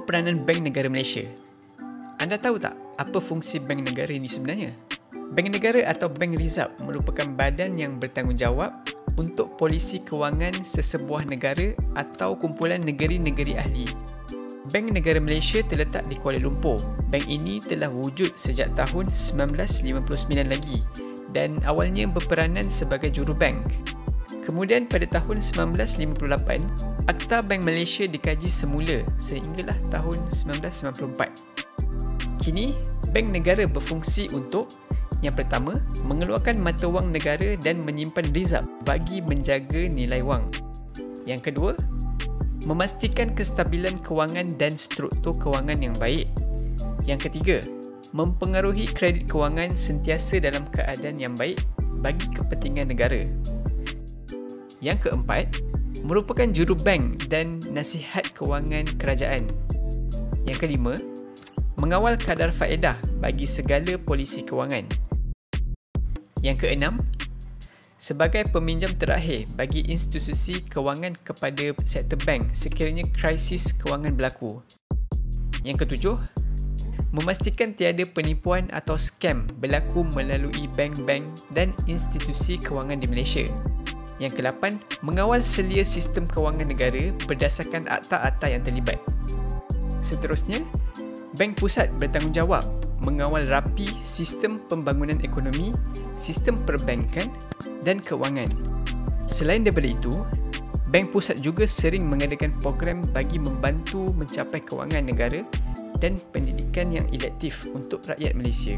Peranan Bank Negara Malaysia? Anda tahu tak apa fungsi Bank Negara ini sebenarnya? Bank Negara atau Bank Rizab merupakan badan yang bertanggungjawab untuk polisi kewangan sesebuah negara atau kumpulan negeri-negeri ahli. Bank Negara Malaysia terletak di Kuala Lumpur. Bank ini telah wujud sejak tahun 1959 lagi dan awalnya berperanan sebagai jurubank. Kemudian pada tahun 1958, Akta Bank Malaysia dikaji semula sehinggalah tahun 1994. Kini, Bank Negara berfungsi untuk yang pertama, mengeluarkan mata wang negara dan menyimpan rizab bagi menjaga nilai wang. Yang kedua, memastikan kestabilan kewangan dan struktur kewangan yang baik. Yang ketiga, mempengaruhi kredit kewangan sentiasa dalam keadaan yang baik bagi kepentingan negara. Yang keempat, merupakan juru bank dan nasihat kewangan kerajaan. Yang kelima, mengawal kadar faedah bagi segala polisi kewangan. Yang keenam, sebagai peminjam terakhir bagi institusi kewangan kepada sektor bank sekiranya krisis kewangan berlaku. Yang ketujuh, memastikan tiada penipuan atau scam berlaku melalui bank-bank dan institusi kewangan di Malaysia. Yang kelapan, mengawal selia sistem kewangan negara berdasarkan akta-akta yang terlibat. Seterusnya, Bank Pusat bertanggungjawab mengawal rapi sistem pembangunan ekonomi, sistem perbankan dan kewangan. Selain daripada itu, Bank Pusat juga sering mengadakan program bagi membantu mencapai kewangan negara dan pendidikan yang elektif untuk rakyat Malaysia.